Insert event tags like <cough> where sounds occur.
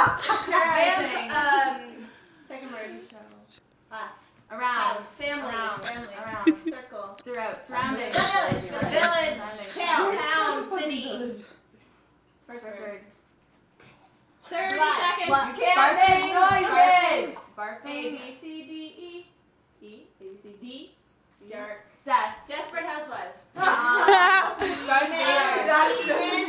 Parenting. Um, Second um, word. Us. Around. Family. Around. Family. Around. <laughs> Circle. Throughout. Surrounding. Village. Village. Village. Town. Town. City. First word. Third. what? seconds. What? You can't barfing, make noises. Barfing. barfing. A, B, C, D, E. E. A, B, C, D. Dark. Seth. Desperate Housewives. Uh, Darth Vader.